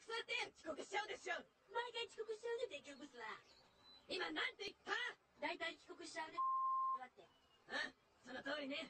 遅刻しちゃうでしょ。毎回遅刻しちゃうね、勉強ブスは。今なんて言った？大体遅刻しちゃうね、だって。うん？その通りね。